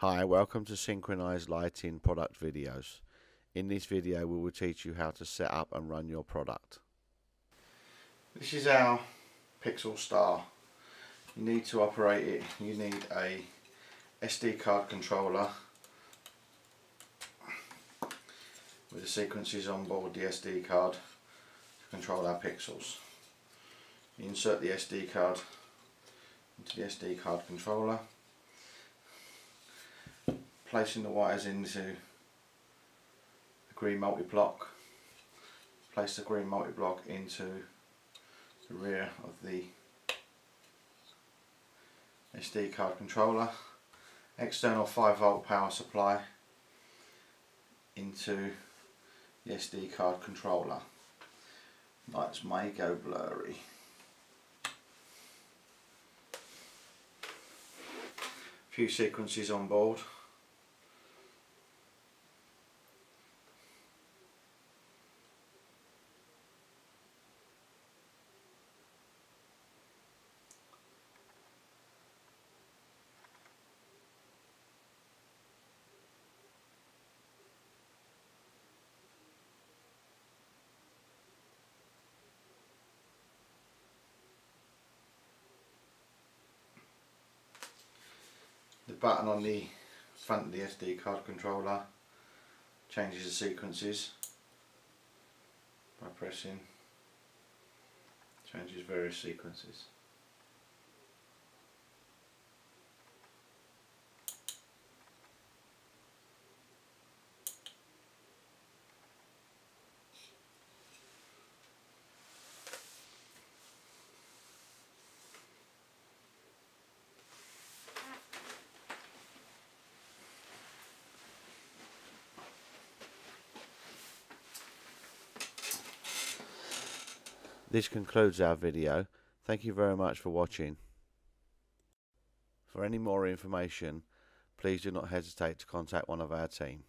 Hi, welcome to Synchronized Lighting product videos. In this video we will teach you how to set up and run your product. This is our Pixel Star. You need to operate it, you need a SD card controller with the sequences on board the SD card to control our pixels. You insert the SD card into the SD card controller placing the wires into the green multi-block place the green multi-block into the rear of the SD card controller external 5 volt power supply into the SD card controller. Lights may go blurry. A few sequences on board button on the front of the SD card controller. Changes the sequences by pressing. Changes various sequences This concludes our video. Thank you very much for watching. For any more information, please do not hesitate to contact one of our team.